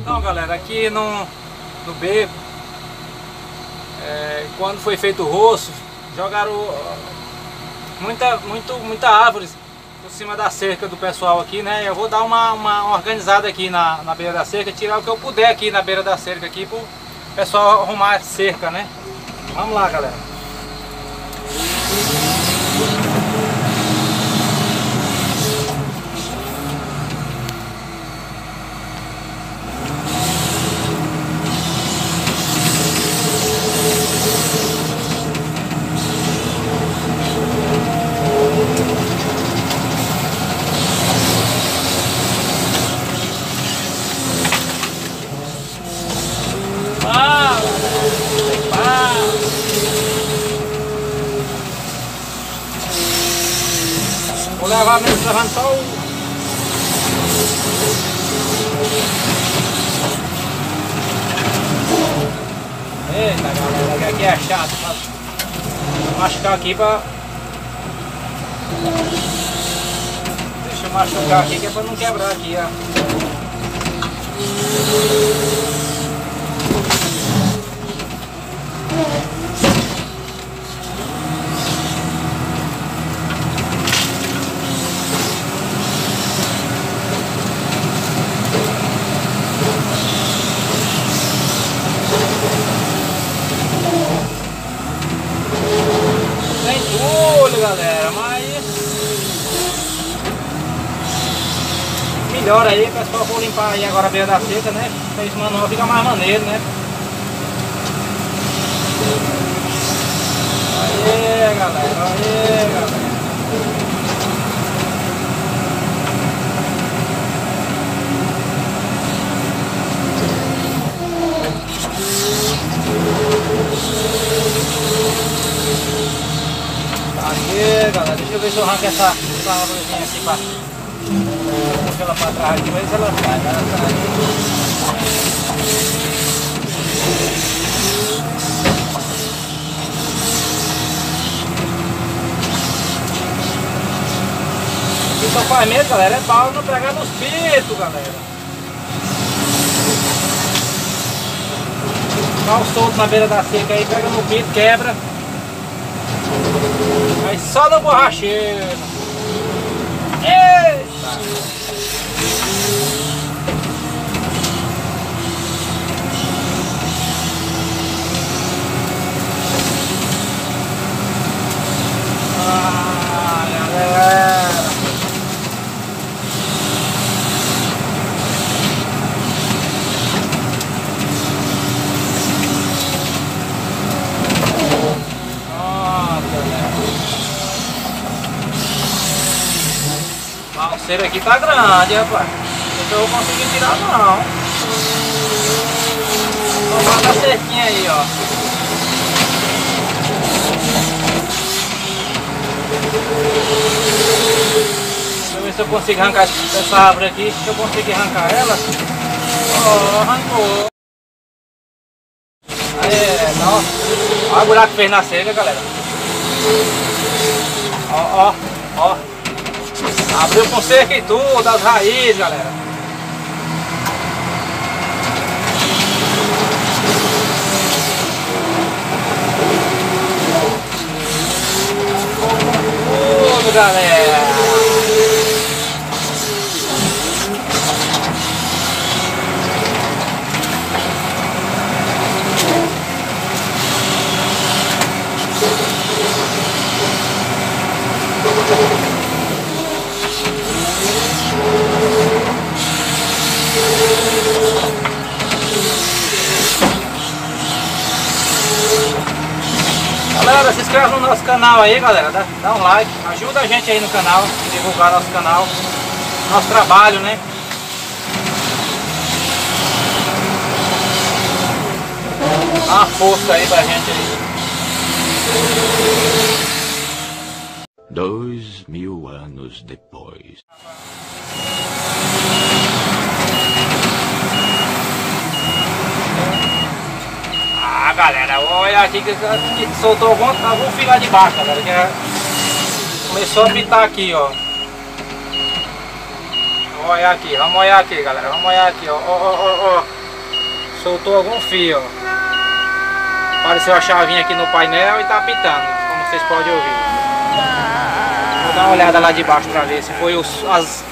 Então galera, aqui no, no beco, é, quando foi feito o roço, jogaram muita, muito, muita árvores por cima da cerca do pessoal aqui, né? Eu vou dar uma, uma organizada aqui na, na beira da cerca, tirar o que eu puder aqui na beira da cerca aqui pro pessoal arrumar a cerca, né? Vamos lá, galera. Mesmo levando só o... Eita galera, aqui é chato, Vou machucar aqui pra... Deixa eu machucar aqui que é pra não quebrar aqui, ó. Galera, mas melhor aí, pessoal, vou limpar aí agora a beira da seca, né? Fez manual fica mais maneiro, né? Aê, galera, aê, galera. Aqui, galera, deixa eu ver se eu arranco essa, árvorezinha aqui pra... Ela pra trás aqui, se ela sai. Ela sai. O que só faz mesmo, galera, é bala não pegar nos pitos, galera. Pau solto na beira da seca aí, pega no pito, quebra. Só no borracheiro. Eita! Ah, galera! Aqui tá grande, rapaz. Não vou conseguir tirar não. Vou botar a cerquinha aí, ó. Deixa eu ver se eu consigo arrancar essa árvore aqui. Se eu conseguir arrancar ela. Ó, oh, arrancou. Aí, nossa. Olha o buraco que fez na cerca, galera. Ó, ó, ó. Abriu com cerca e tudo, as raízes, galera. Galera. Galera, se inscreve no nosso canal aí, galera. Dá, dá um like, ajuda a gente aí no canal, divulgar nosso canal, nosso trabalho, né? Dá uma força aí pra gente aí. Dois mil anos depois. Galera, olha aqui que, que soltou algum, algum fio lá de baixo, galera. Que é, começou a pitar aqui, ó. Olhar aqui, vamos olhar aqui, galera. Vamos olhar aqui, ó. Ó, ó, ó. Soltou algum fio, ó. Apareceu a chavinha aqui no painel e tá apitando, como vocês podem ouvir. Vou dar uma olhada lá de baixo pra ver se foi os, as,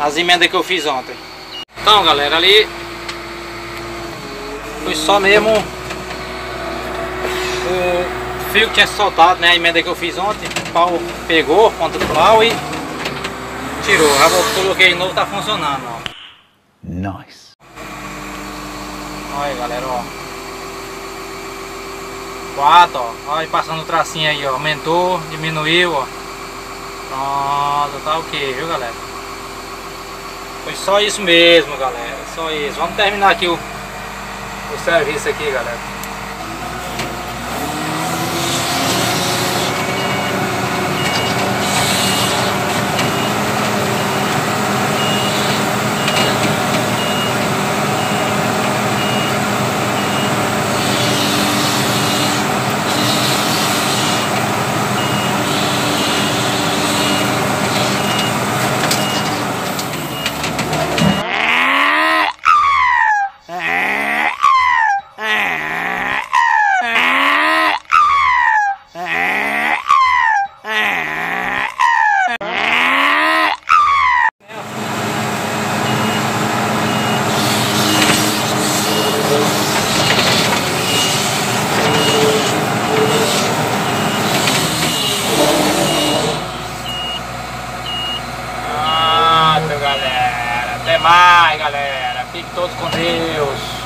as emendas que eu fiz ontem. Então, galera, ali foi só mesmo o fio que tinha soltado, né? A emenda que eu fiz ontem. O pau pegou, ponta do pau e tirou. Já coloquei de novo, tá funcionando, ó. Nice. Olha aí, galera, ó. 4, ó. Olha, passando o tracinho aí, ó. Aumentou, diminuiu, ó. Pronto, tá ok, viu, galera? Foi só isso mesmo, galera. Só isso. Vamos terminar aqui o, o serviço aqui, galera. Pronto, galera. Até mais, galera. Fiquem todos com Deus.